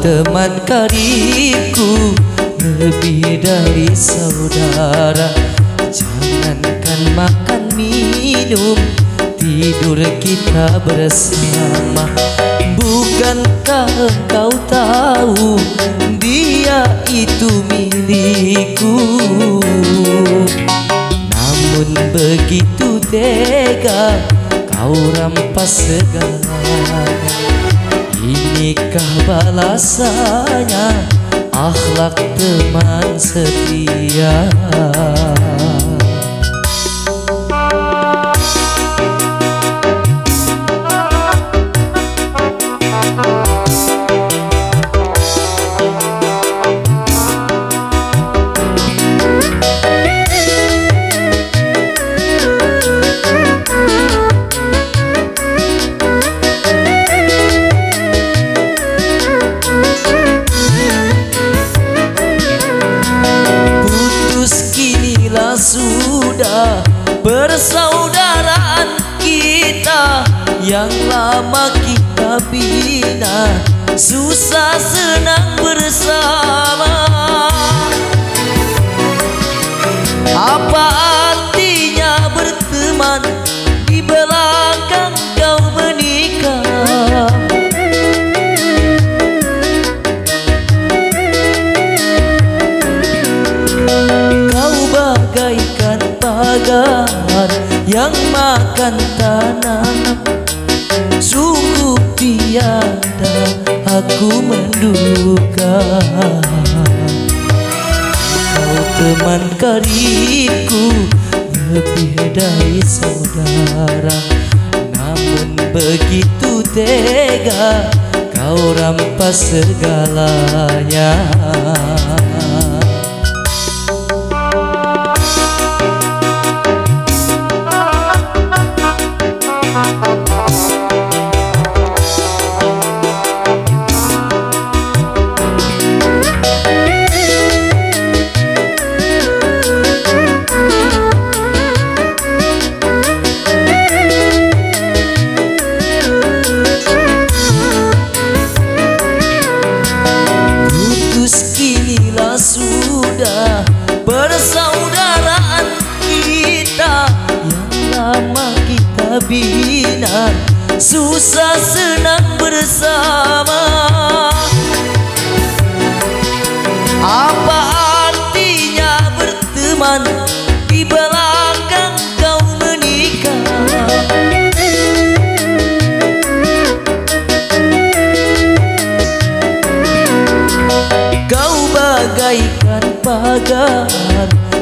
teman karibku Lebih dari saudara. Jangankan makan minum Tidur kita bersama. Bukankah engkau tahu Dia itu milikku? Namun begitu tega Kau rampas segalanya Inikah balasannya Akhlak teman setia Persaudaraan kita Yang lama kita bina Susah senang bersama. Apa artinya berteman Di belakang kau menikah? Kau bagaikan pagar yang makan tanah. Sungguh tiada aku menduga. Kau teman karibku lebih dari saudara. Namun begitu tega kau rampas segalanya sudah Persaudaraan kita Yang lama kita bina Susah senang bersama. Apa artinya berteman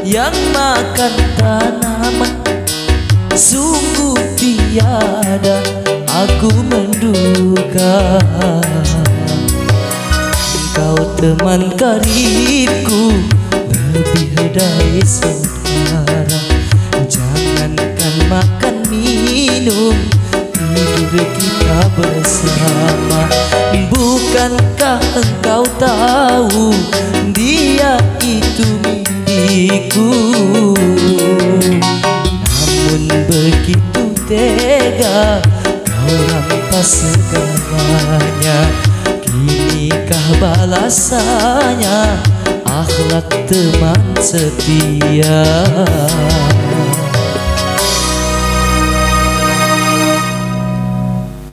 yang makan tanaman. Sungguh tiada aku menduga. Kau teman karibku lebih dari saudara Jangankan makan minum tidur kita bersama. Bukankah engkau tahu dia tega kau rampas segalanya. Kinikah balasannya akhlak teman setia